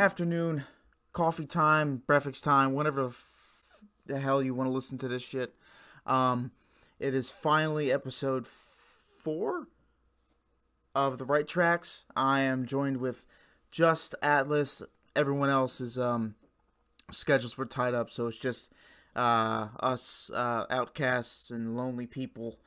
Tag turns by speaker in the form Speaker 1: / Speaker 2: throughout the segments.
Speaker 1: afternoon, coffee time, breakfast time, whenever the, the hell you want to listen to this shit. Um, it is finally episode four of the right tracks. I am joined with just Atlas. Everyone else's um, schedules were tied up, so it's just uh, us uh, outcasts and lonely people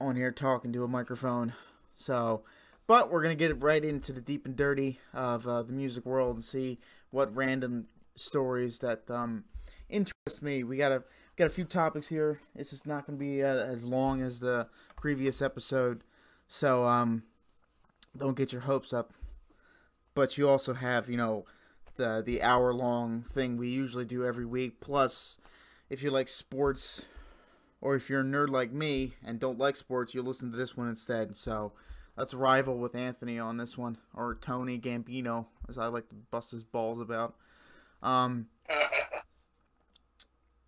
Speaker 1: on here talking to a microphone. So, but we're gonna get right into the deep and dirty of uh, the music world and see what random stories that um, interest me. We got a got a few topics here. This is not gonna be uh, as long as the previous episode, so um, don't get your hopes up. But you also have, you know, the the hour long thing we usually do every week. Plus, if you like sports, or if you're a nerd like me and don't like sports, you'll listen to this one instead. So let's rival with Anthony on this one, or Tony Gambino, as I like to bust his balls about. Um,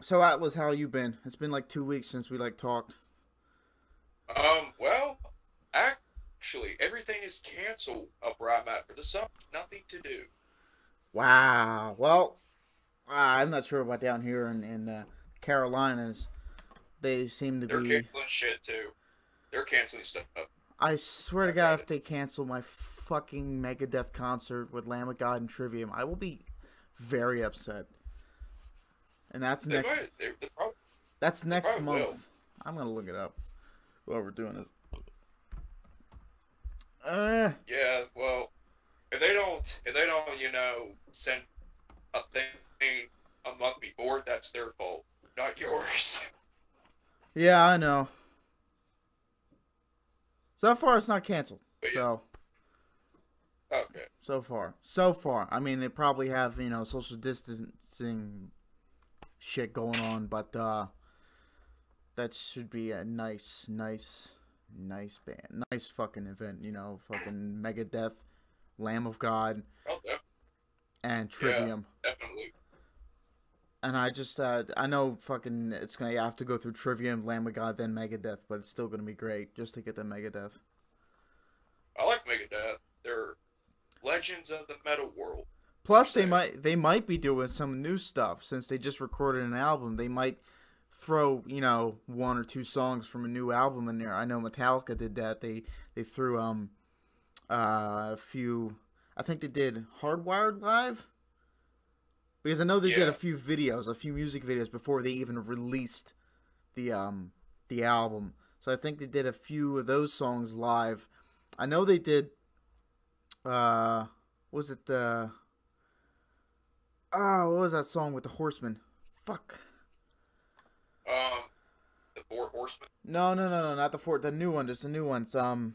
Speaker 1: so Atlas, how you been? It's been like two weeks since we like talked.
Speaker 2: um, well, actually, everything is canceled up where I'm at for the summer. Nothing to do.
Speaker 1: Wow. Well, uh, I'm not sure about down here in, in uh, Carolinas. They seem to
Speaker 2: They're
Speaker 1: be.
Speaker 2: canceling shit too. They're canceling stuff.
Speaker 1: I swear to God, if they cancel my fucking Megadeth concert with Lamb of God and Trivium, I will be very upset. And that's
Speaker 2: They
Speaker 1: next.
Speaker 2: might. Probably,
Speaker 1: That's next
Speaker 2: probably will.
Speaker 1: month. I'm gonna look it up while we're doing this. Uh,
Speaker 2: yeah. Well, if they don't, if they don't, you know, send a thing a month before, that's their fault, not yours.
Speaker 1: yeah, I know. So far, it's not canceled.
Speaker 2: Yeah.
Speaker 1: So
Speaker 2: Okay.
Speaker 1: so far, so far. I mean, they probably have you know social distancing shit going on, but uh, that should be a nice, nice, nice band, nice fucking event. You know, fucking Megadeth, Lamb of God,
Speaker 2: Oh,
Speaker 1: and Trivium.
Speaker 2: definitely.
Speaker 1: And I just, uh, I know fucking it's gonna have to go through Trivium, Lamb of God, then Megadeth, but it's still gonna be great just to get the Megadeth.
Speaker 2: I like Megadeth. They're legends of the metal world.
Speaker 1: Plus, they might they might be doing some new stuff since they just recorded an album. They might throw you know one or two songs from a new album in there. I know Metallica did that. They they threw um uh, a few. I think they did Hardwired live because I know they did a few videos, a few music videos before they even released the um the album. So I think they did a few of those songs live. I know they did. Uh, was it the? Oh, what was that song with the horseman? Fuck.
Speaker 2: Um, the Four Horsemen.
Speaker 1: No, no, no, no, not the four. The new one. There's the new ones. Um,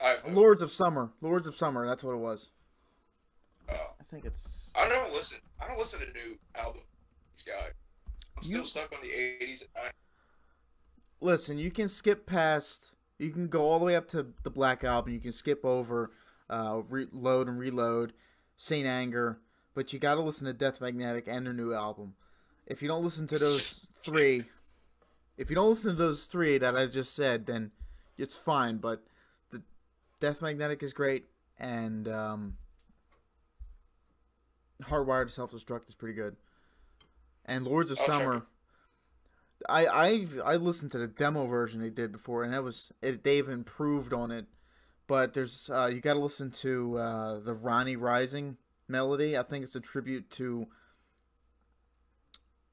Speaker 2: Uh,
Speaker 1: Lords of Summer. Lords of Summer. That's what it was. I think it's.
Speaker 2: I don't listen. I don't listen to new album. This guy. I'm still
Speaker 1: You-
Speaker 2: stuck on the '80s. and 90s.
Speaker 1: Listen, you can skip past. You can go all the way up to the Black Album. You can skip over, uh, reload and reload, Saint Anger, but you got to listen to Death Magnetic and their new album. If you don't listen to those three, if you don't listen to those three that I just said, then it's fine. But the Death Magnetic is great, and um, Hardwired to Self Destruct is pretty good, and Lords of Summer. I I I listened to the demo version they did before, and that was it, they've improved on it. But there's uh, you got to listen to uh, the Ronnie Rising Medley. I think it's a tribute to.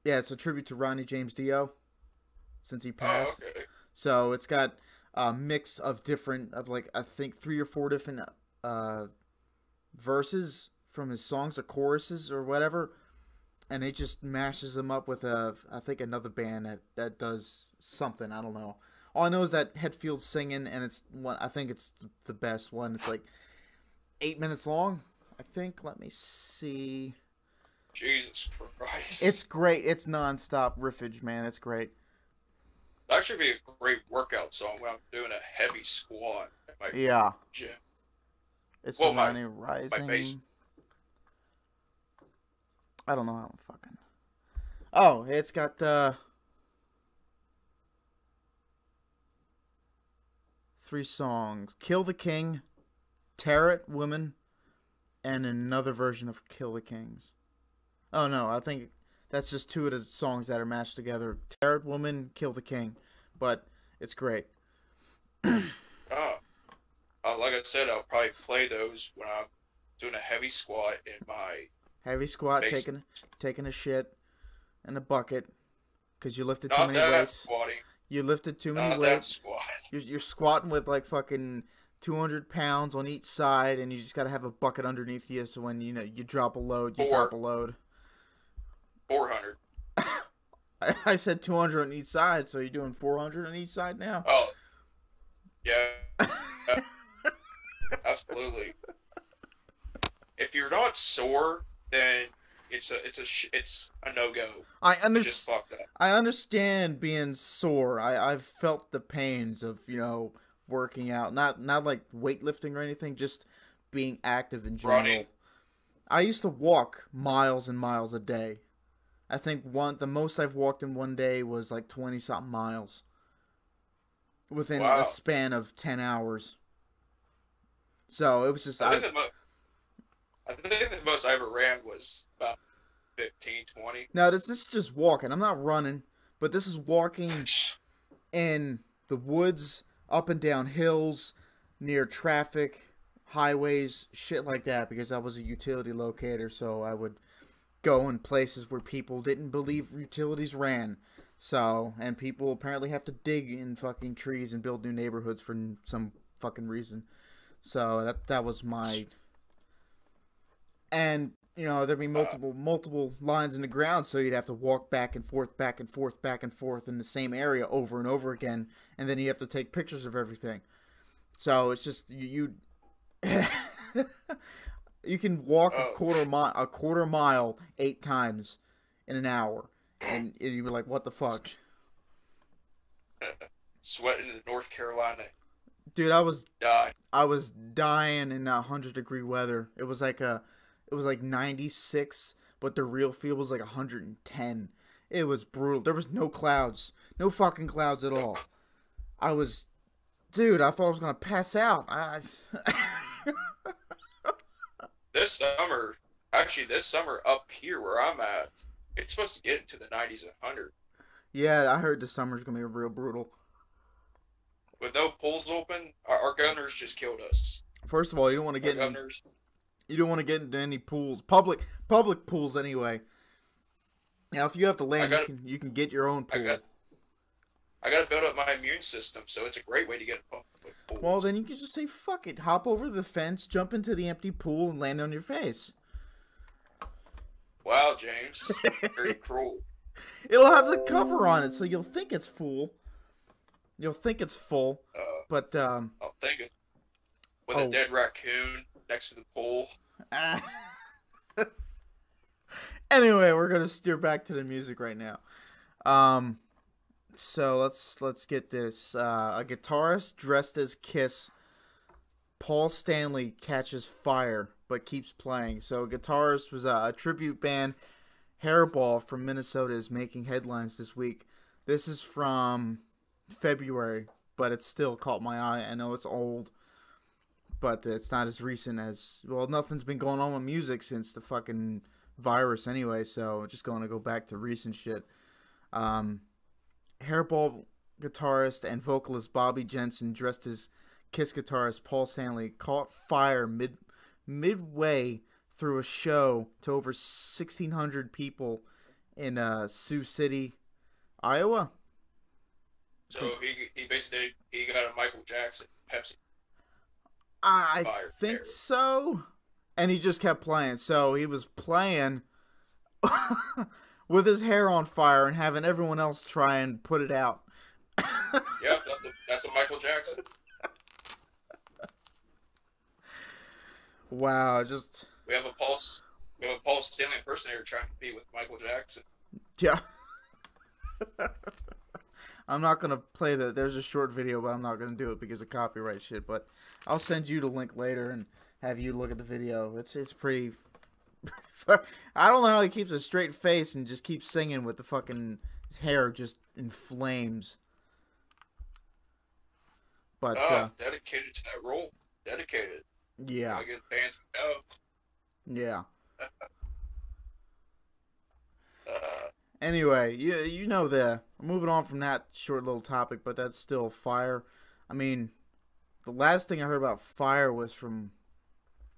Speaker 1: Yeah, it's a tribute to Ronnie James Dio, since he
Speaker 2: Oh,
Speaker 1: passed.
Speaker 2: okay.
Speaker 1: So it's got a mix of different of like I think three or four different uh, verses from his songs or choruses or whatever, and it just mashes them up with a I think another band that that does something I don't know. All I know is that Hetfield's singing, and it's one. I think it's the best one. It's like eight minutes long. I think. Let me see.
Speaker 2: Jesus Christ.
Speaker 1: It's great. It's nonstop riffage, man. It's great.
Speaker 2: that should be a great workout song when I'm doing a heavy squat at my
Speaker 1: Yeah.
Speaker 2: gym.
Speaker 1: It's
Speaker 2: Well, my-
Speaker 1: Rising.
Speaker 2: base-
Speaker 1: I don't know how I'm fucking. Oh, it's got uh three songs: "Kill the King," "Tarot Woman," and another version of Kill the Kings. Oh no, I think that's just two of the songs that are matched together. Tarot Woman, Kill the King, but it's great.
Speaker 2: Oh. Uh, like I said, I'll probably play those when I'm doing a heavy squat in my.
Speaker 1: Heavy squat, taking taking a shit in a bucket because you lifted too
Speaker 2: Not
Speaker 1: many
Speaker 2: that
Speaker 1: weights.
Speaker 2: squatting.
Speaker 1: You lifted too many
Speaker 2: Not
Speaker 1: weights.
Speaker 2: squat.
Speaker 1: You're, you're squatting with like fucking 200 pounds on each side, and you just gotta have a bucket underneath you, so when you know you drop a load, you
Speaker 2: Four.
Speaker 1: drop a load.
Speaker 2: 400.
Speaker 1: I, I said 200 on each side, so you're doing 400 on each side now.
Speaker 2: Oh. Yeah. Absolutely. If you're not sore, then it's a it's a sh- it's a no go.
Speaker 1: I understand. I understand being sore. I I've felt the pains of you know working out, not not like weightlifting or anything, just being active in general.
Speaker 2: Running.
Speaker 1: I used to walk miles and miles a day. I think one the most I've walked in one day was like twenty something miles. Within
Speaker 2: Wow.
Speaker 1: a span of ten hours. So it was just
Speaker 2: I
Speaker 1: I,
Speaker 2: the most I think the most I ever ran was about 15, 20.
Speaker 1: now this this is just walking. I'm not running, but this is walking in the woods, up and down hills, near traffic, highways, shit like that. Because I was a utility locator, so I would go in places where people didn't believe utilities ran. So, and people apparently have to dig in fucking trees and build new neighborhoods for some fucking reason. So that that was my. And you know there'd be multiple multiple lines in the ground, so you'd have to walk back and forth, back and forth, back and forth in the same area over and over again, and then you have to take pictures of everything. So it's just you. you You can walk a
Speaker 2: Oh.
Speaker 1: quarter mile, a quarter mile eight times in an hour, and you were like, "What the fuck,
Speaker 2: Sweating in North Carolina.
Speaker 1: dude?" I was
Speaker 2: Die.
Speaker 1: I was dying in a hundred degree weather. It was like a, it was like ninety six, but the real feel was like hundred and ten. It was brutal. There was no clouds, no fucking clouds at all. I was, dude. I thought I was gonna pass out. I,
Speaker 2: This summer, actually, this summer up here where I'm at, it's supposed to get into the 90s and 100.
Speaker 1: yeah, I heard the summer's gonna be real brutal.
Speaker 2: With no pools open, our, our governors just killed us.
Speaker 1: First of all, you don't want to get in. You don't want to get into any pools, public public pools anyway. Now, if you have to land, you
Speaker 2: gotta-
Speaker 1: can you can get your own
Speaker 2: I
Speaker 1: pool.
Speaker 2: got, I got to build up my immune system, so it's a great way to get a public pool.
Speaker 1: Well, then you can just say fuck it, hop over the fence, jump into the empty pool, and land on your face.
Speaker 2: wow, James, very cruel.
Speaker 1: It'll have the cover on it, so you'll think it's full. You'll think it's full,
Speaker 2: Uh,
Speaker 1: but um,
Speaker 2: I'll think it with
Speaker 1: Oh.
Speaker 2: a dead raccoon next to the pool.
Speaker 1: anyway, we're gonna steer back to the music right now. Um, so let's let's get this. Uh, a guitarist dressed as Kiss, Paul Stanley catches fire but keeps playing. So guitarist was a, a tribute band. Hairball from Minnesota is making headlines this week. This is from February, but it still caught my eye. I know it's old, but it's not as recent as well. Nothing's been going on with music since the fucking virus, anyway. So just going to go back to recent shit. Um, Hairball guitarist and vocalist Bobby Jensen, dressed as Kiss guitarist Paul Stanley, caught fire mid midway through a show to over 1,600 people in uh, Sioux City, Iowa.
Speaker 2: So he he basically he got a Michael Jackson Pepsi.
Speaker 1: I
Speaker 2: Fire
Speaker 1: think so. And he just kept playing. So he was playing with his hair on fire and having everyone else try and put it out.
Speaker 2: Yep, that's a, that's a Michael Jackson.
Speaker 1: Wow, just
Speaker 2: We have a pulse. we have a Paul Stanley impersonator trying to be with Michael Jackson.
Speaker 1: yeah. I'm not gonna play that. There's a short video, but I'm not gonna do it because of copyright shit. But I'll send you the link later and have you look at the video. It's it's pretty. I don't know how he keeps a straight face and just keeps singing with the fucking his hair just in flames. But
Speaker 2: Oh,
Speaker 1: uh,
Speaker 2: dedicated to that role. Dedicated.
Speaker 1: yeah,
Speaker 2: I fans know.
Speaker 1: Yeah.
Speaker 2: Uh,
Speaker 1: Anyway, you you know the moving on from that short little topic, but that's still fire. I mean, the last thing I heard about fire was from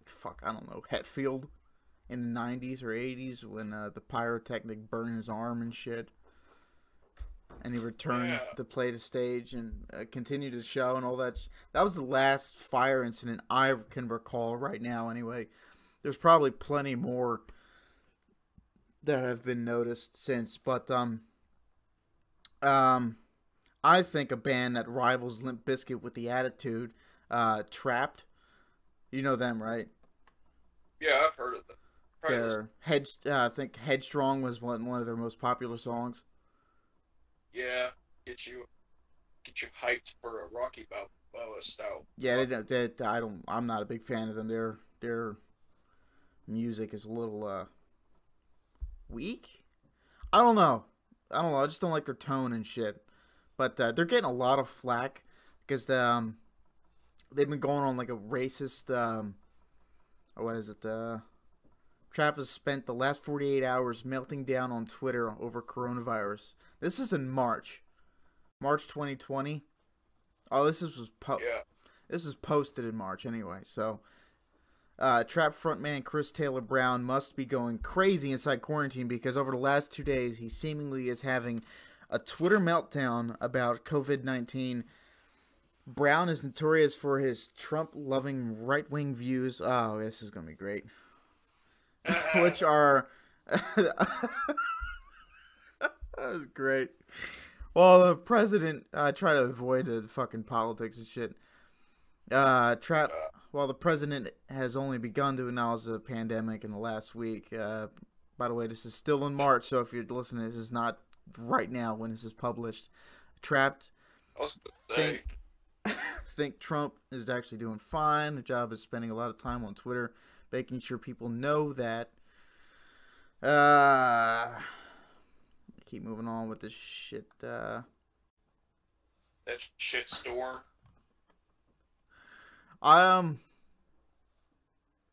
Speaker 1: fuck, I don't know, Hetfield in the '90s or '80s when uh, the pyrotechnic burned his arm and shit, and he returned
Speaker 2: Yeah.
Speaker 1: to play the stage and uh, continued the show and all that. sh- That was the last fire incident I can recall right now. Anyway, there's probably plenty more that have been noticed since, but um, um, I think a band that rivals Limp Bizkit with the attitude, uh, Trapt. You know them, right?
Speaker 2: yeah, I've heard of them. Probably
Speaker 1: Their head, uh, I think Headstrong was one one of their most popular songs.
Speaker 2: yeah, get you get you hyped for a Rocky Balboa style.
Speaker 1: Yeah, they, don't- they, I don't. I'm not a big fan of them. Their their music is a little uh weak. I don't know. I don't know. I just don't like their tone and shit. But uh, they're getting a lot of flack because um they've been going on like a racist um what is it uh Trapt has spent the last 48 hours melting down on Twitter over coronavirus. This is in March. March 2020. Oh, this is was po-
Speaker 2: Yeah,
Speaker 1: this is posted in March anyway, so uh, Trapt frontman Chris Taylor Brown must be going crazy inside quarantine because over the last two days he seemingly is having a Twitter meltdown about COVID 19. Brown is notorious for his Trump loving right wing views. Oh, this is going to be great. Which are. That was great. Well, the president uh, try to avoid the fucking politics and shit. Uh, Trapt. While the president has only begun to acknowledge the pandemic in the last week. Uh, by the way, this is still in March, so if you're listening, this is not right now when this is published. Trapt.
Speaker 2: I was gonna say,
Speaker 1: Think, think Trump is actually doing fine. The job is spending a lot of time on Twitter, making sure people know that. Uh, keep moving on with this shit. Uh,
Speaker 2: that shit store.
Speaker 1: Um,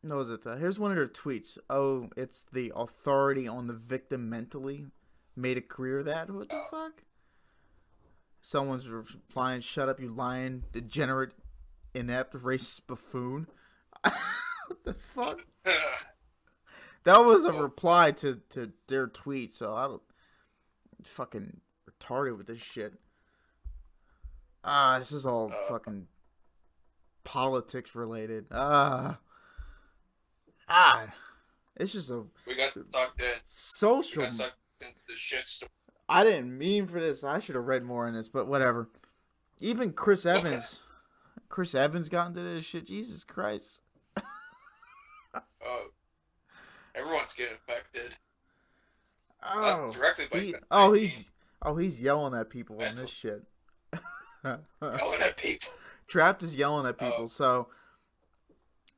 Speaker 1: no, is it? Uh, here's one of their tweets. Oh, it's the authority on the victim mentally made a career that. What the fuck? Someone's replying, "Shut up, you lying, degenerate, inept, racist buffoon." what the fuck? That was a reply to to their tweet. So I don't fucking retarded with this shit. Ah, this is all
Speaker 2: Uh.
Speaker 1: fucking politics related. Ah, ah, it's just a
Speaker 2: we got sucked in. We
Speaker 1: social.
Speaker 2: got sucked into the shit store.
Speaker 1: I didn't mean for this. I should have read more in this, but whatever. Even Chris Evans, Chris Evans got into this shit. Jesus Christ.
Speaker 2: Oh, everyone's getting affected.
Speaker 1: Oh,
Speaker 2: Not directly by
Speaker 1: he, oh, he's oh he's yelling at people on
Speaker 2: Mental.
Speaker 1: this shit.
Speaker 2: yelling at people.
Speaker 1: Trapt is yelling at people.
Speaker 2: Oh.
Speaker 1: So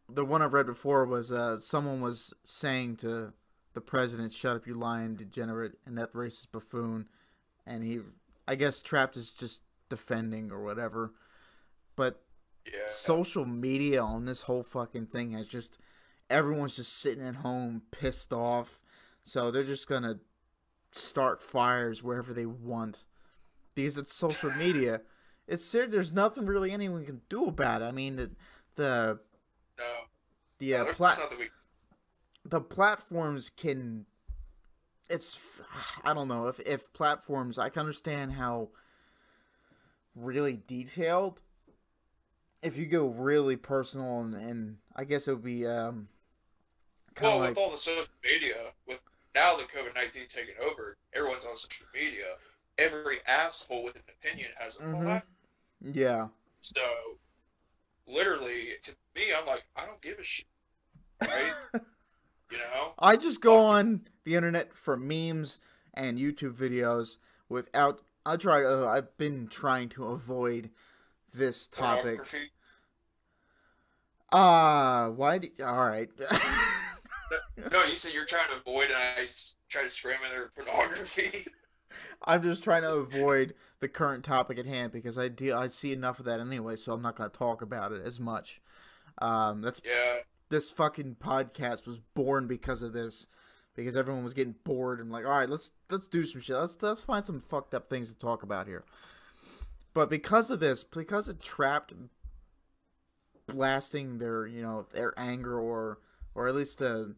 Speaker 1: the one I've read before was uh, someone was saying to the president, "Shut up, you lying degenerate inept racist buffoon," and he, I guess, Trapt is just defending or whatever. But
Speaker 2: Yeah.
Speaker 1: social media on this whole fucking thing has just everyone's just sitting at home pissed off, so they're just gonna start fires wherever they want because it's social media. It's ser- there's nothing really anyone can do about it. I mean, the the,
Speaker 2: no.
Speaker 1: the uh, plat- the platforms can it's i don't know if if platforms i can understand how really detailed if you go really personal and, and i guess it would be um
Speaker 2: Well,
Speaker 1: of
Speaker 2: with all the social media, with now the COVID nineteen taking over, everyone's on social media. Every asshole with an opinion has a
Speaker 1: Mhm.
Speaker 2: platform.
Speaker 1: Yeah
Speaker 2: So, literally, to me, I'm like, I don't give a shit. Right? you know?
Speaker 1: i just go on the internet for memes and youtube videos without i try uh, i've been trying to avoid this topic
Speaker 2: Pornography.
Speaker 1: uh why do, all right
Speaker 2: No, you said you're trying to avoid, and I try to scram in there pornography.
Speaker 1: I'm just trying to avoid the current topic at hand because I deal I see enough of that anyway, so I'm not going to talk about it as much. Um, that's
Speaker 2: yeah,
Speaker 1: this fucking podcast was born because of this, because everyone was getting bored and like, all right, let's let's do some shit. Let's let's find some fucked up things to talk about here. But because of this, because it Trapt blasting their you know their anger or or at least the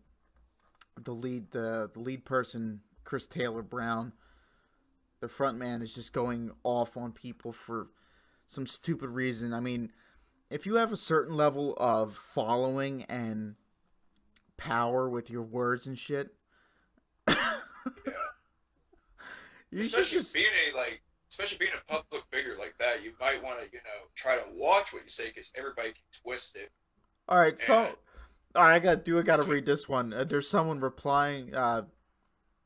Speaker 1: the lead the, the lead person Chris Taylor Brown the front man is just going off on people for some stupid reason. I mean, if you have a certain level of following and power with your words and shit,
Speaker 2: yeah. you especially just... being a like, especially being a public figure like that, you might want to you know try to watch what you say because everybody can twist it.
Speaker 1: All right, and... so all right, I got to do. I got to read this one. Uh, there's someone replying, uh,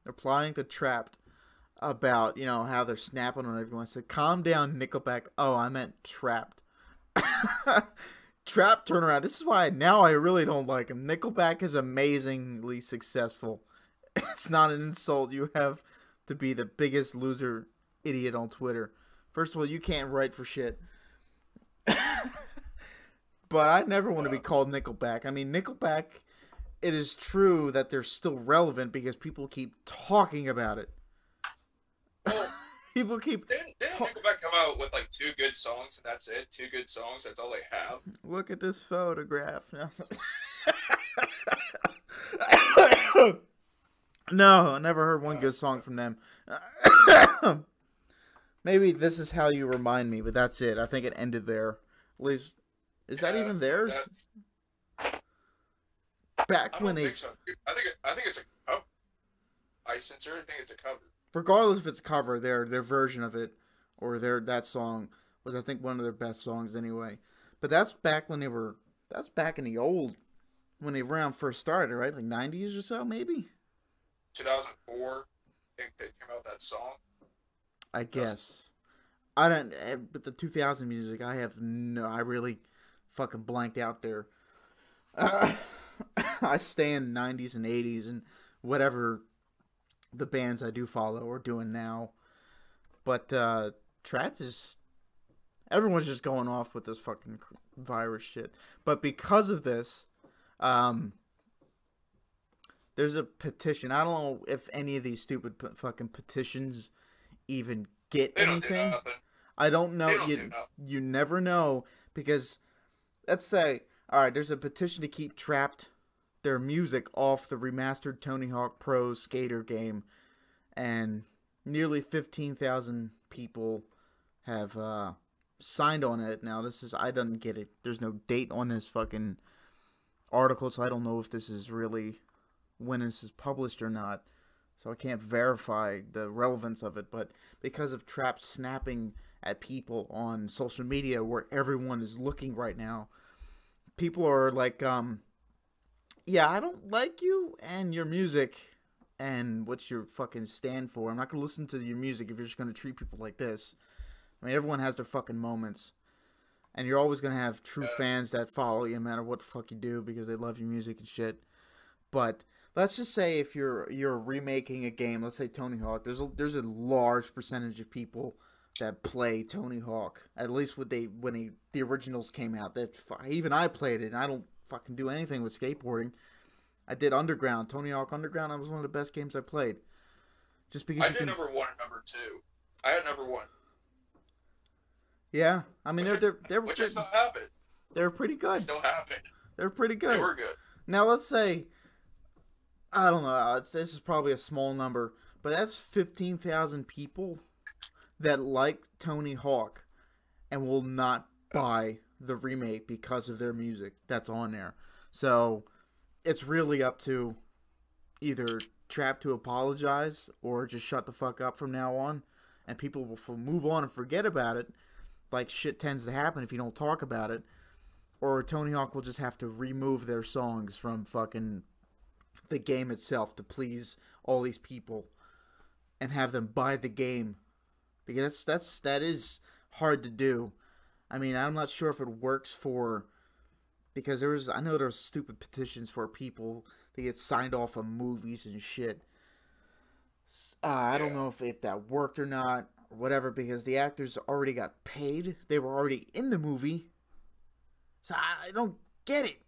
Speaker 1: replying to Trapt about you know how they're snapping on everyone. I said, "Calm down, Nickelback." Oh, I meant Trapt. Trapt turnaround. This is why now I really don't like him. Nickelback is amazingly successful. It's not an insult. You have to be the biggest loser idiot on Twitter. First of all, you can't write for shit. but I never want to be called Nickelback. I mean, Nickelback, it is true that they're still relevant because people keep talking about it. People keep.
Speaker 2: Didn't, didn't ta- Nickelback come out with like two good songs and that's it? Two good songs. That's all they have.
Speaker 1: Look at this photograph. no, I never heard one good song from them. Maybe this is how you remind me, but that's it. I think it ended there. At least, is yeah, that even theirs? Back when they.
Speaker 2: So. I think I think it's a cover. I sincerely think it's a cover
Speaker 1: regardless if it's cover, their their version of it or their that song was I think one of their best songs anyway. But that's back when they were that's back in the old when they around first started, right? Like nineties or so, maybe.
Speaker 2: Two thousand four, I think they came out that song.
Speaker 1: I guess. I don't. Eh, but the two thousand music, I have no. I really fucking blanked out there. Uh, I stand nineties and eighties and whatever the bands I do follow are doing now. But uh Trapt is everyone's just going off with this fucking virus shit. But because of this, um there's a petition. I don't know if any of these stupid p- fucking petitions even get
Speaker 2: they
Speaker 1: anything.
Speaker 2: Don't
Speaker 1: I don't know.
Speaker 2: Don't
Speaker 1: you
Speaker 2: do
Speaker 1: you never know because let's say all right, there's a petition to keep Trapt their music off the remastered Tony Hawk Pro Skater game, and nearly 15,000 people have uh, signed on it. Now, this is, I don't get it. There's no date on this fucking article, so I don't know if this is really when this is published or not. So I can't verify the relevance of it, but because of Trapt snapping at people on social media where everyone is looking right now, people are like, um, yeah, I don't like you and your music and what you fucking stand for. I'm not gonna listen to your music if you're just gonna treat people like this. I mean, everyone has their fucking moments, and you're always gonna have true fans that follow you no matter what the fuck you do because they love your music and shit. But let's just say if you're you're remaking a game, let's say Tony Hawk, there's a there's a large percentage of people that play Tony Hawk. At least when they when they, the originals came out, that even I played it. and I don't fucking do anything with skateboarding. I did Underground, Tony Hawk Underground. That was one of the best games I played. Just because
Speaker 2: I
Speaker 1: you
Speaker 2: did
Speaker 1: can...
Speaker 2: number one and number two. I had number one.
Speaker 1: Yeah, I mean
Speaker 2: which
Speaker 1: they're they're they're
Speaker 2: which
Speaker 1: pretty,
Speaker 2: still have it.
Speaker 1: They're pretty good.
Speaker 2: Still have it.
Speaker 1: They're pretty good.
Speaker 2: They were good.
Speaker 1: Now let's say, I don't know. This is probably a small number, but that's fifteen thousand people that like Tony Hawk and will not buy the remake because of their music that's on there. So it's really up to either Trapt to apologize or just shut the fuck up from now on, and people will move on and forget about it, like shit tends to happen if you don't talk about it. Or Tony Hawk will just have to remove their songs from fucking the game itself to please all these people and have them buy the game because that's that's that is hard to do. I mean, I'm not sure if it works for because there was I know there's stupid petitions for people to get signed off of movies and shit. Uh, I don't know if, if that worked or not or whatever because the actors already got paid. They were already in the movie. So I, I don't get it.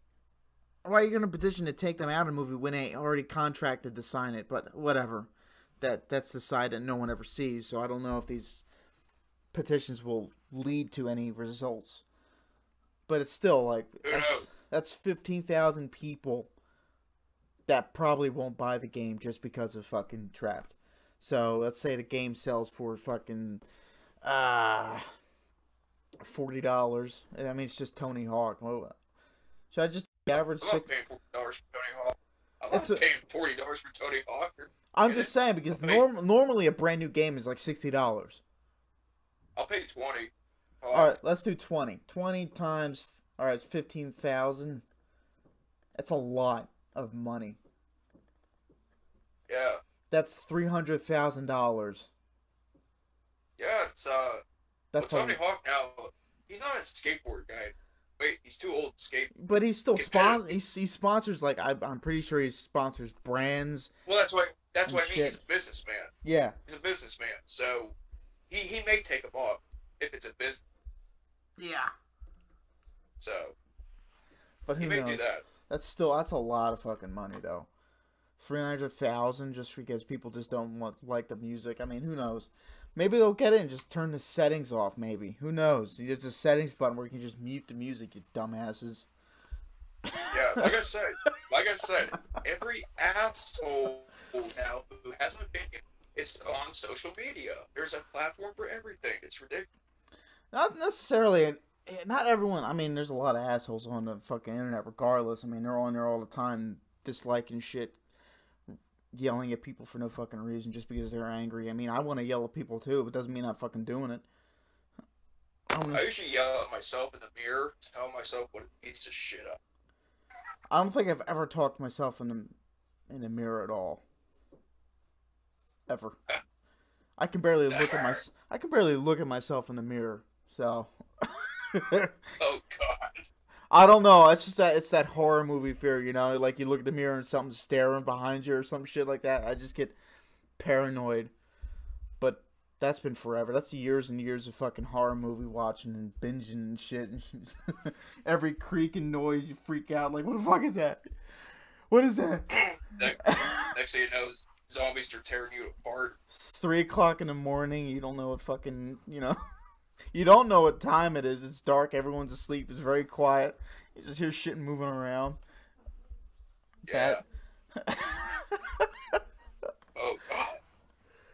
Speaker 1: why are you gonna petition to take them out of the movie when they already contracted to sign it? But whatever. That that's the side that no one ever sees. So I don't know if these petitions will lead to any results. But it's still like that's, that's fifteen thousand people that probably won't buy the game just because of fucking Trapt. So let's say the game sells for fucking uh forty dollars. I mean, it's just Tony Hawk. Should I just average
Speaker 2: I'm
Speaker 1: six?
Speaker 2: paying forty dollars for Tony Hawk. I'm not
Speaker 1: a-
Speaker 2: paying forty dollars for Tony Hawk. Or,
Speaker 1: I'm just saying because norm- normally a brand new game is like sixty dollars.
Speaker 2: I'll pay twenty. Uh,
Speaker 1: All right, let's do twenty. Twenty times. All right, it's fifteen thousand. That's a lot of money.
Speaker 2: Yeah,
Speaker 1: That's three hundred thousand dollars.
Speaker 2: yeah. It's uh.
Speaker 1: That's
Speaker 2: well,
Speaker 1: a,
Speaker 2: Tony Hawk now. He's not a skateboard guy. Wait, he's too old to skate.
Speaker 1: but he's still spon-
Speaker 2: that.
Speaker 1: he, he sponsors like I, I'm pretty sure he sponsors brands.
Speaker 2: Well, that's why. That's what I mean.
Speaker 1: Shit.
Speaker 2: He's a businessman.
Speaker 1: Yeah,
Speaker 2: He's a businessman. So he he may take them off if it's a business.
Speaker 1: yeah.
Speaker 2: So
Speaker 1: But
Speaker 2: he
Speaker 1: who
Speaker 2: may
Speaker 1: knows?
Speaker 2: do that.
Speaker 1: That's still that's a lot of fucking money though. Three hundred thousand just because people just don't want like the music. I mean, who knows? Maybe they'll get it and just turn the settings off. Maybe who knows? There's a settings button where you can just mute the music. You dumbasses.
Speaker 2: Yeah, like I said, like I said, every asshole now who has an opinion is on social media. There's a platform for everything. It's ridiculous.
Speaker 1: Not necessarily. Not everyone. I mean, there's a lot of assholes on the fucking internet. Regardless, I mean, they're on there all the time, disliking shit, yelling at people for no fucking reason just because they're angry. I mean, I want to yell at people too, but doesn't mean I'm fucking doing it. I wanna-
Speaker 2: I usually yell at myself in the mirror, tell myself what a piece of shit up.
Speaker 1: I don't think I've ever talked to myself in the in the mirror at all. Ever. I can barely look at my I can barely look at myself in the mirror. So
Speaker 2: Oh God.
Speaker 1: I don't know. It's just that it's that horror movie fear, you know, like you look at the mirror and something's staring behind you or some shit like that. I just get paranoid. But that's been forever. That's years and years of fucking horror movie watching and binging and shit. Every creak and noise, you freak out. Like, what the fuck is that? What is that?
Speaker 2: Next, thing you know, zombies are tearing you apart.
Speaker 1: It's three o'clock in the morning. You don't know what fucking you know. You don't know what time it is. It's dark. Everyone's asleep. It's very quiet. You just hear shit moving around.
Speaker 2: Yeah. Oh God.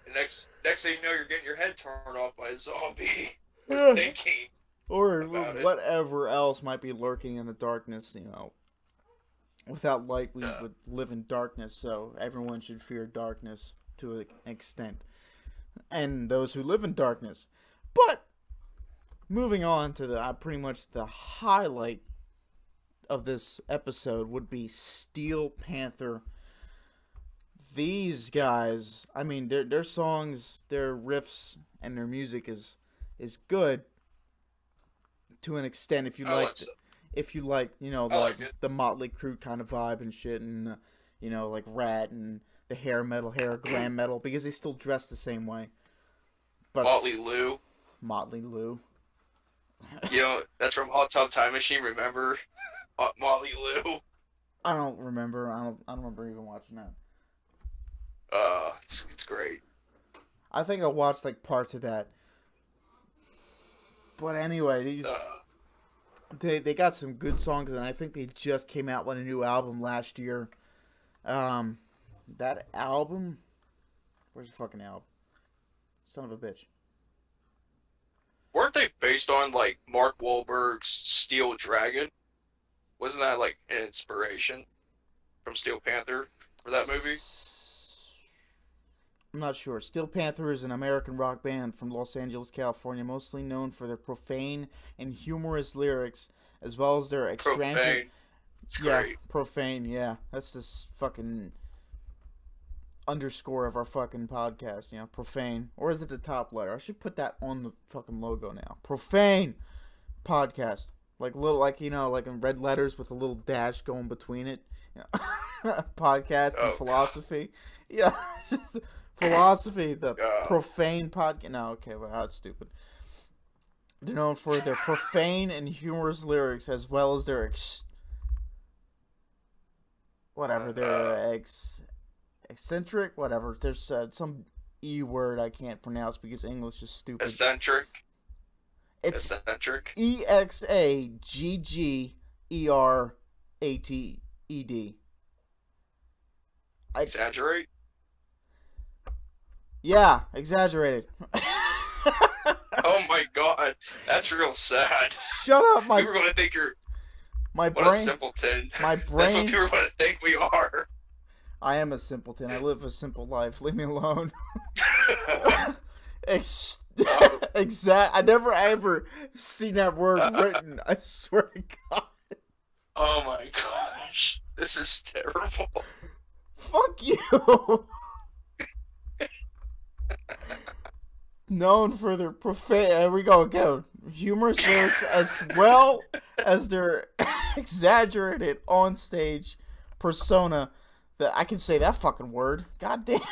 Speaker 2: And next, next thing you know, you're getting your head turned off by a zombie. Thinking.
Speaker 1: or
Speaker 2: about it.
Speaker 1: whatever else might be lurking in the darkness. You know, without light, we
Speaker 2: Yeah.
Speaker 1: would live in darkness. So everyone should fear darkness to an extent, and those who live in darkness. But moving on to the uh, pretty much the highlight of this episode would be Steel Panther. These guys, I mean, their their songs, their riffs, and their music is is good to an extent. If you like, if you like, you know, like
Speaker 2: like
Speaker 1: the Motley Crue kind of vibe and shit, and uh, you know, like Ratt and the hair metal, hair glam metal, because they still dress the same way. But
Speaker 2: Motley Lou.
Speaker 1: Motley Lou.
Speaker 2: You know, that's from Hot Tub Time Machine. Remember, Motley Lou.
Speaker 1: I don't remember. I don't. I don't remember even watching that.
Speaker 2: Uh, it's, it's great.
Speaker 1: I think I watched like parts of that. But anyway, these
Speaker 2: Uh,
Speaker 1: they they got some good songs, and I think they just came out with a new album last year. Um, that album, where's the fucking album? Son of a bitch.
Speaker 2: weren't they based on like Mark Wahlberg's Steel Dragon? Wasn't that like an inspiration from Steel Panther for that movie?
Speaker 1: I'm not sure. Steel Panther is an American rock band from Los Angeles, California, mostly known for their profane and humorous lyrics, as well as their extravagant. Yeah,
Speaker 2: great.
Speaker 1: profane. Yeah, that's this fucking underscore of our fucking podcast. You know, profane, or is it the top letter? I should put that on the fucking logo now. Profane podcast, like little, like you know, like in red letters with a little dash going between it. You know? podcast and
Speaker 2: Oh, God.
Speaker 1: philosophy. Yeah, it's just philosophy. The
Speaker 2: God.
Speaker 1: profane podcast. No, okay, well that's stupid. They're known for their profane and humorous lyrics, as well as their ex- whatever they're ex eccentric, whatever. There's uh, some e word I can't pronounce because English is stupid.
Speaker 2: Eccentric.
Speaker 1: It's
Speaker 2: Eccentric.
Speaker 1: E X A G G E R A T E D. I,
Speaker 2: Exaggerate.
Speaker 1: Yeah, exaggerated.
Speaker 2: Oh my god, that's real sad.
Speaker 1: Shut up, my
Speaker 2: people are gonna think you're
Speaker 1: my
Speaker 2: what a
Speaker 1: brain.
Speaker 2: simpleton.
Speaker 1: My brain.
Speaker 2: That's what people are gonna think we are.
Speaker 1: I am a simpleton. I live a simple life. Leave me alone. Ex- oh. exact. I never ever seen that word written. I swear to God.
Speaker 2: oh my gosh, this is terrible.
Speaker 1: Fuck you. Known for their profane. There we go again. Humorous lyrics as well as their exaggerated on-stage persona. That I can say that fucking word. God damn.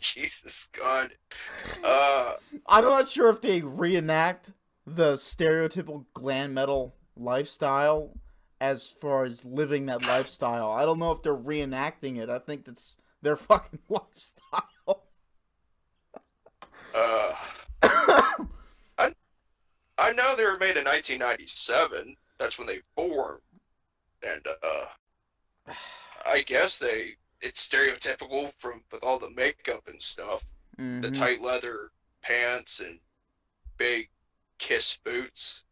Speaker 2: Jesus God. Uh,
Speaker 1: I'm not sure if they reenact the stereotypical glam metal lifestyle as far as living that lifestyle. I don't know if they're reenacting it. I think that's their fucking lifestyle.
Speaker 2: uh, I I know they were made in 1997. That's when they formed, and uh, I guess they it's stereotypical from with all the makeup and stuff, the
Speaker 1: Mhm.
Speaker 2: tight leather pants and big kiss boots.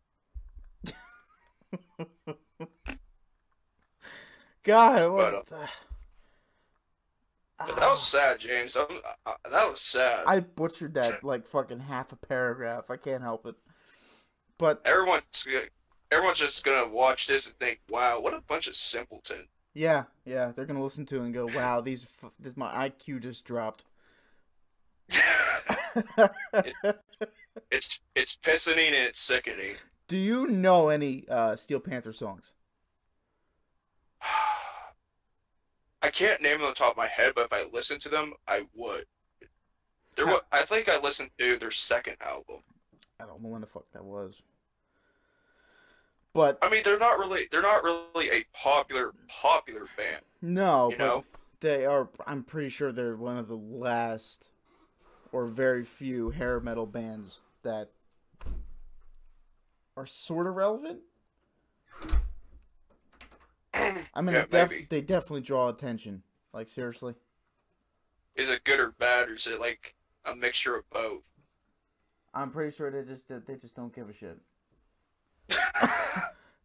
Speaker 1: God, it was.
Speaker 2: But, But that was sad, James. I'm, I, that was sad.
Speaker 1: I butchered that like fucking half a paragraph. I can't help it. But
Speaker 2: everyone's everyone's just gonna watch this and think, "Wow, what a bunch of simpleton."
Speaker 1: yeah, yeah, they're gonna listen to it and go, "Wow, these, f- this my IQ just dropped."
Speaker 2: it's it's pissening and it's sickening.
Speaker 1: Do you know any uh, Steel Panther songs?
Speaker 2: I can't name them on the top of my head, but if I listened to them, I would. There,
Speaker 1: How-
Speaker 2: wa- I think I listened to their second album.
Speaker 1: I don't know when the fuck that was. But
Speaker 2: I mean, they're not really they're not really a popular popular band.
Speaker 1: no, but
Speaker 2: know?
Speaker 1: they are. I'm pretty sure they're one of the last, or very few hair metal bands that are sort of relevant. I mean,
Speaker 2: Yeah,
Speaker 1: they, def- they definitely draw attention. Like seriously,
Speaker 2: Is it good or bad, or is it like a mixture of both?
Speaker 1: I'm pretty sure they just they just don't give a shit.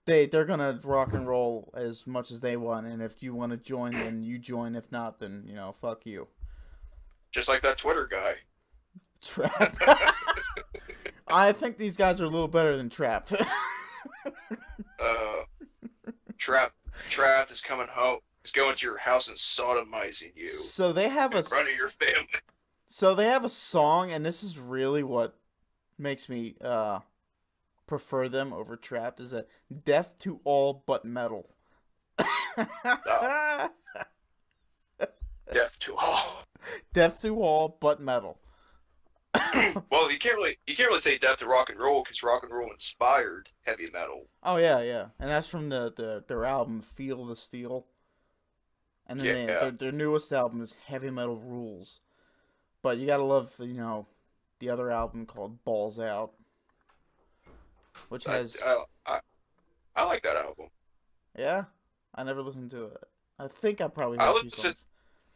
Speaker 1: They they're gonna rock and roll as much as they want, and if you want to join, then you join. If not, then you know, fuck you.
Speaker 2: Just like that Twitter guy.
Speaker 1: Trapt. I think these guys are a little better than Trapt.
Speaker 2: Uh, Trapt Trapt is coming home. Is going to your house and sodomizing you
Speaker 1: so they have a
Speaker 2: front of your family.
Speaker 1: so they have a song, and this is really what makes me uh prefer them over Trapt is that death to all but metal.
Speaker 2: Death to all.
Speaker 1: death to all but metal.
Speaker 2: Well, you can't really you can't really say death to rock and roll because rock and roll inspired heavy metal.
Speaker 1: Oh yeah, yeah, and that's from the, the their album "Feel the Steel," and then they,
Speaker 2: Yeah.
Speaker 1: their their newest album is "Heavy Metal Rules." But you gotta love you know the other album called "Balls Out," which has
Speaker 2: I, I, I like that album.
Speaker 1: yeah, I never listened to it. I think I probably
Speaker 2: I
Speaker 1: know a few
Speaker 2: listened-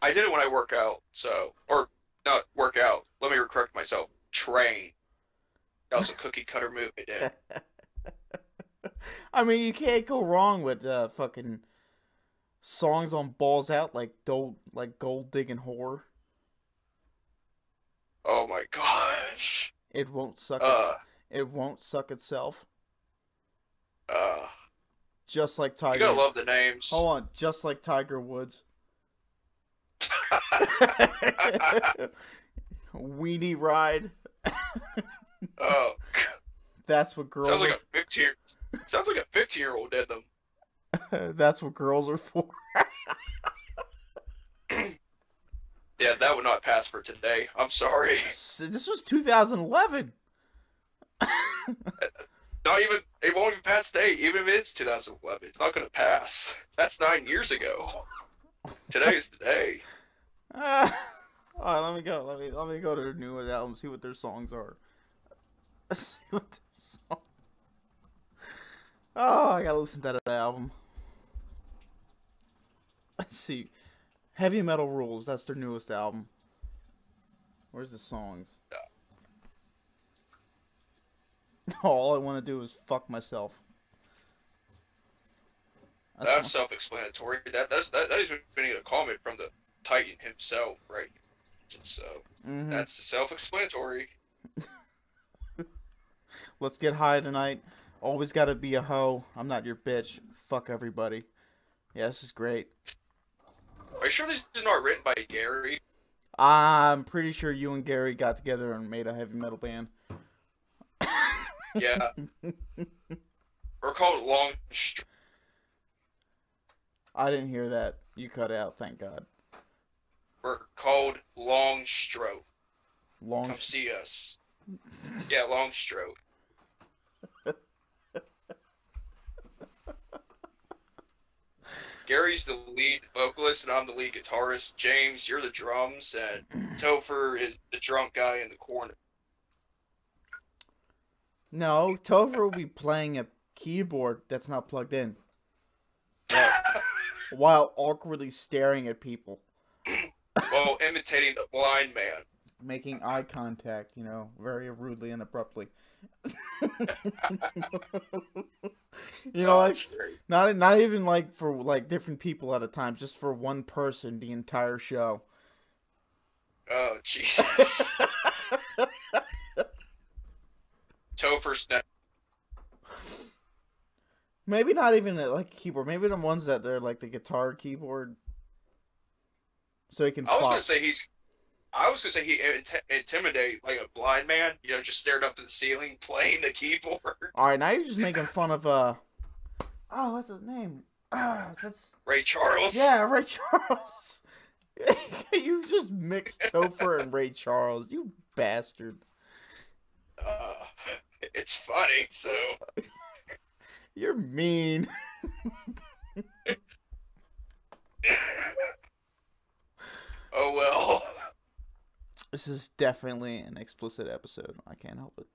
Speaker 2: I did it when I work out, so or not work out. Let me correct myself. Train. That was a cookie cutter move I did.
Speaker 1: I mean, you can't go wrong with uh, fucking songs on "Balls Out" like "Gold" like "Gold Digging Whore."
Speaker 2: Oh my gosh.
Speaker 1: It won't suck.
Speaker 2: Uh,
Speaker 1: it won't suck itself.
Speaker 2: uh.
Speaker 1: Just like Tiger.
Speaker 2: You gotta love the names.
Speaker 1: Hold on, just like Tiger Woods. Weenie ride.
Speaker 2: oh,
Speaker 1: That's what girls.
Speaker 2: sounds like
Speaker 1: are,
Speaker 2: a fifteen. Sounds like a fifteen-year-old did them.
Speaker 1: that's what girls are for.
Speaker 2: Yeah, that would not pass for today. I'm sorry.
Speaker 1: This was 2011.
Speaker 2: not even it won't even pass today. Even if it's 2011, it's not going to pass. That's nine years ago. Today is today.
Speaker 1: Ah. all right, let me go. Let me let me go to their newest album. See what their songs are. see what their song. Oh, I gotta listen to that album. Let's see. Heavy Metal Rules. That's their newest album. Where's the songs? All I want to do is fuck myself. That's
Speaker 2: That's self-explanatory. That that's that, that is been a comment from the Titan himself, right? So
Speaker 1: Mhm.
Speaker 2: that's self-explanatory.
Speaker 1: Let's get high tonight. Always gotta be a hoe. I'm not your bitch. Fuck everybody. Yeah, this is great.
Speaker 2: Are you sure this is not written by Gary?
Speaker 1: I'm pretty sure you and Gary got together and made a heavy metal band.
Speaker 2: Yeah. We're called Long.
Speaker 1: I didn't hear that. You cut out, thank God.
Speaker 2: We're called Long Stroke.
Speaker 1: Long.
Speaker 2: Come see us. Yeah, Long Stroke. Gary's the lead vocalist and I'm the lead guitarist. James, you're the drums, and Topher is the drunk guy in the corner.
Speaker 1: No, Topher will be playing a keyboard that's not plugged in while awkwardly staring at people,
Speaker 2: Well, imitating the blind man.
Speaker 1: making eye contact, you know, very rudely and abruptly. you know,
Speaker 2: Oh,
Speaker 1: like not not even like for like different people at a time, just for one person the entire show.
Speaker 2: Oh, Jesus. Topher's next.
Speaker 1: Maybe not even like keyboard. Maybe the ones that they're like the guitar keyboard, so he can.
Speaker 2: I was
Speaker 1: fuck.
Speaker 2: gonna say he's. I was gonna say he int- intimidate like a blind man. You know, just stared up to the ceiling playing the keyboard.
Speaker 1: All right, now you're just making fun of uh. Oh, what's his name? Ah, that's
Speaker 2: Ray Charles.
Speaker 1: yeah, Ray Charles. you just mixed Topher and Ray Charles, you bastard.
Speaker 2: Uh, it's funny. So
Speaker 1: You're mean.
Speaker 2: oh well.
Speaker 1: This is definitely an explicit episode. I can't help it.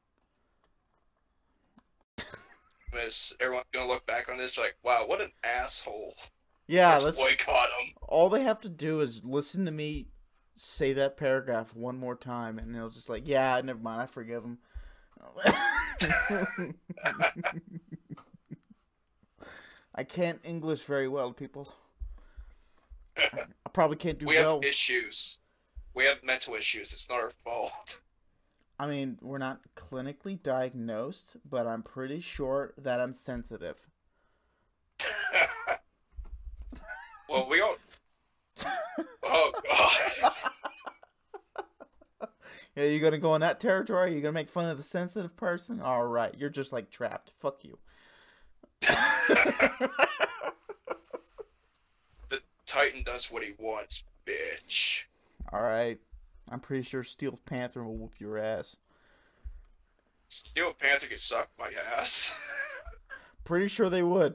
Speaker 2: Miss everyone's gonna look back on this like, wow, what an asshole.
Speaker 1: Yeah,
Speaker 2: let's,
Speaker 1: let's.
Speaker 2: boycott him.
Speaker 1: All they have to do is listen to me say that paragraph one more time, and they'll just like, yeah, never mind, I forgive him. I can't English very well, people. I probably can't do
Speaker 2: We
Speaker 1: well.
Speaker 2: have issues. We have mental issues. It's not our fault.
Speaker 1: I mean, we're not clinically diagnosed, but I'm pretty sure that I'm sensitive.
Speaker 2: well, we don't. Oh God.
Speaker 1: Yeah, you gonna go in that territory? You gonna make fun of the sensitive person? All right, you're just like Trapt. Fuck you.
Speaker 2: Titan does what he wants, bitch.
Speaker 1: All right, I'm pretty sure Steel Panther will whoop your ass.
Speaker 2: Steel Panther could suck my ass.
Speaker 1: Pretty sure they would.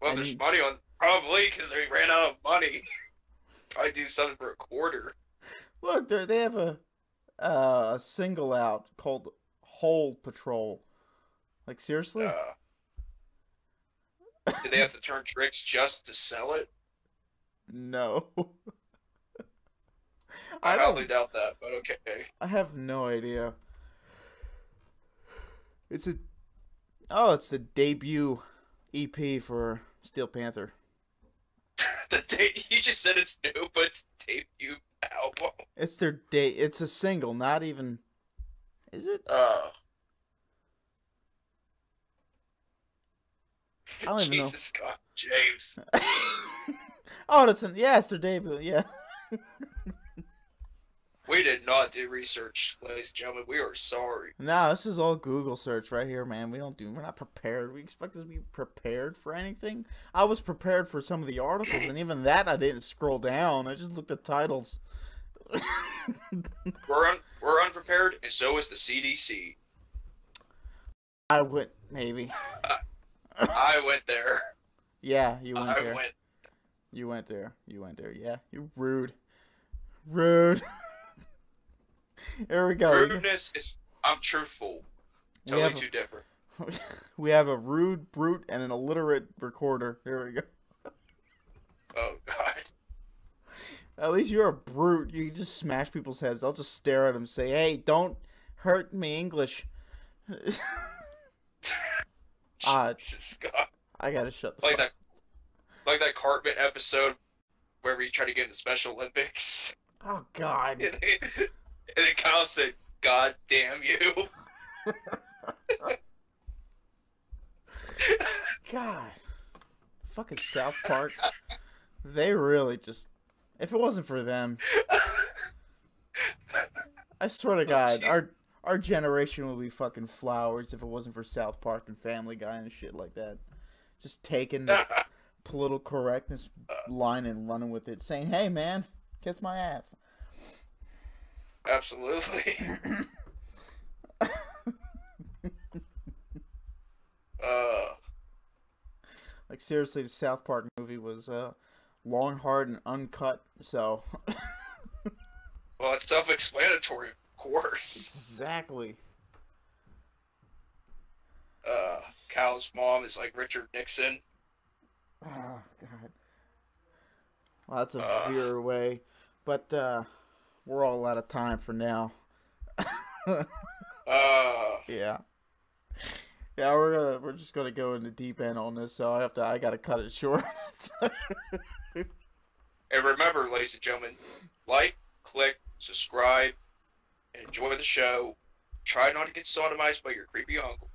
Speaker 2: well,
Speaker 1: And
Speaker 2: there's
Speaker 1: you-
Speaker 2: money on probably because they ran out of money. Probably do something for a quarter.
Speaker 1: Look, they they have a uh, a single out called Hole Patrol. Like seriously?
Speaker 2: Uh, did they have to turn tricks just to sell it?
Speaker 1: no.
Speaker 2: I,
Speaker 1: I
Speaker 2: highly
Speaker 1: don't.
Speaker 2: doubt that, but okay.
Speaker 1: I have no idea. It's a oh, it's the debut EP for Steel Panther.
Speaker 2: the date you just said it's new, but it's debut album.
Speaker 1: It's their date. It's a single, not even. Is it?
Speaker 2: Uh,
Speaker 1: I don't even know.
Speaker 2: Jesus God, James.
Speaker 1: oh, that's an yeah, it's their debut. Yeah.
Speaker 2: We did not do research, ladies and gentlemen. We are sorry.
Speaker 1: No, this is all Google search right here, man. We don't do. We're not prepared. We expect us to be prepared for anything. I was prepared for some of the articles, and even that I didn't scroll down. I just looked at titles.
Speaker 2: We're un- we're unprepared, and so is the CDC.
Speaker 1: I would maybe.
Speaker 2: Uh, I went there.
Speaker 1: Yeah, you went
Speaker 2: I
Speaker 1: there.
Speaker 2: went.
Speaker 1: You went there. You went there. Yeah, you rude. Rude. Here we go.
Speaker 2: Rudeness is. I'm truthful.
Speaker 1: We
Speaker 2: Totally
Speaker 1: have,
Speaker 2: too different.
Speaker 1: we have a rude brute and an illiterate recorder. Here we go.
Speaker 2: Oh God.
Speaker 1: At least you're a brute. You just smash people's heads. I'll just stare at them and say, hey, don't hurt me English. Ah,
Speaker 2: Jesus God.
Speaker 1: I gotta shut the
Speaker 2: Like
Speaker 1: fuck
Speaker 2: that. Like that Cartman episode where he tried to get into Special Olympics.
Speaker 1: Oh, God.
Speaker 2: And it, and kind of said, "God damn you."
Speaker 1: God. Fucking South Park. They really just. If it wasn't for them, I swear to God,
Speaker 2: jeez.
Speaker 1: our our generation would be fucking flowers if it wasn't for South Park and Family Guy and shit like that. Just taking the political correctness line and running with it, saying, "Hey, man, kiss my ass."
Speaker 2: Absolutely. uh,
Speaker 1: Like seriously, the South Park movie was uh, long, hard, and uncut. So
Speaker 2: well, it's self-explanatory, course.
Speaker 1: exactly.
Speaker 2: Uh, Kyle's mom is like Richard Nixon.
Speaker 1: Oh God. Well, that's a
Speaker 2: Uh.
Speaker 1: veer away, but uh, we're all out of time for now.
Speaker 2: Uh,
Speaker 1: Yeah. Yeah, we're gonna we're just gonna go in the deep end on this, so I have to I gotta cut it short.
Speaker 2: and remember, ladies and gentlemen, like, click, subscribe, enjoy the show. Try not to get sodomized by your creepy uncle.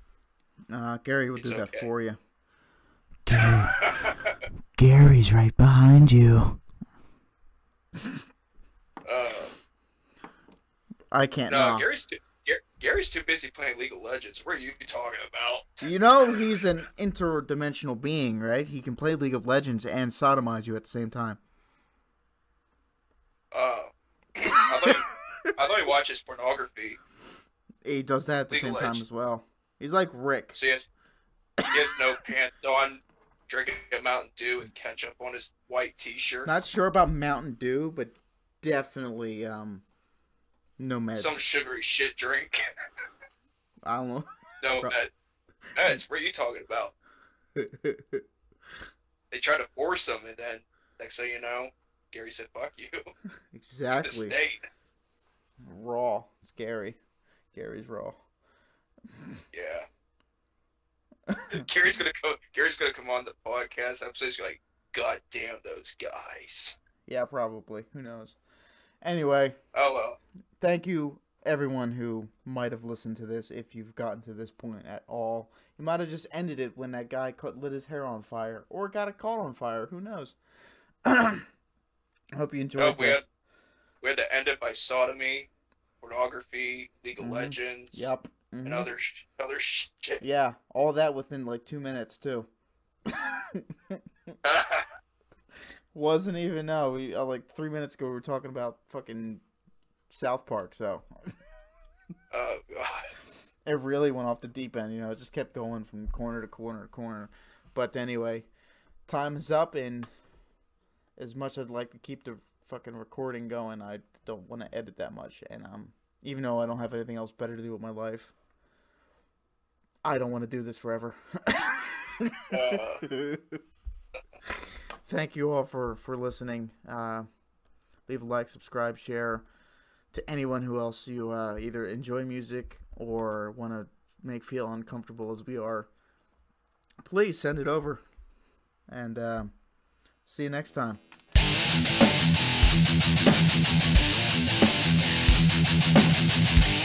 Speaker 1: uh, Gary will
Speaker 2: It's
Speaker 1: do that
Speaker 2: okay.
Speaker 1: for you.
Speaker 3: Gary's right behind you.
Speaker 2: Uh,
Speaker 1: I can't.
Speaker 2: no,
Speaker 1: nah.
Speaker 2: Gary's too. Gar- Gary's too busy playing League of Legends. What are you talking about?
Speaker 1: You know he's an interdimensional being, right? He can play League of Legends and sodomize you at the same time.
Speaker 2: Uh, I thought he, I thought he watches pornography.
Speaker 1: He does that at the
Speaker 2: of
Speaker 1: same time
Speaker 2: Legends.
Speaker 1: as well. He's like Rick.
Speaker 2: So he has, he has no pants on, drinking a Mountain Dew with ketchup on his white T-shirt.
Speaker 1: Not sure about Mountain Dew, but definitely um, no meds.
Speaker 2: Some sugary shit drink.
Speaker 1: I don't know.
Speaker 2: no, that, that's what are you talking about? They tried to force him, and then next thing you know, Gary said, "Fuck you."
Speaker 1: exactly. Raw. Scary. Gary's raw.
Speaker 2: Yeah. Gary's gonna come. Gary's gonna come on the podcast episode. He's like, "God damn those guys."
Speaker 1: Yeah, probably. Who knows? Anyway,
Speaker 2: Oh well.
Speaker 1: thank you everyone who might have listened to this if you've gotten to this point at all. You might have just ended it when that guy cut, lit his hair on fire or got a car on fire. Who knows? I hope you enjoyed oh,
Speaker 2: No, we had to end it by sodomy, pornography, League of
Speaker 1: Mhm.
Speaker 2: Legends,
Speaker 1: Yep.
Speaker 2: and
Speaker 1: Mhm.
Speaker 2: other sh- other shit.
Speaker 1: Yeah, all that within like two minutes too. Wasn't even no. We uh, like three minutes ago we were talking about fucking South Park, so
Speaker 2: oh god.
Speaker 1: it really went off the deep end. You know, it just kept going from corner to corner to corner. But anyway, time is up, and as much as I'd like to keep the fucking recording going, I don't want to edit that much. And um, even though I don't have anything else better to do with my life, I don't want to do this forever.
Speaker 2: Uh,
Speaker 1: Thank you all for for listening. Uh, leave a like, subscribe, share to anyone who else you uh, either enjoy music or want to make feel uncomfortable as we are. Please send it over, and uh, see you next time. Thank you.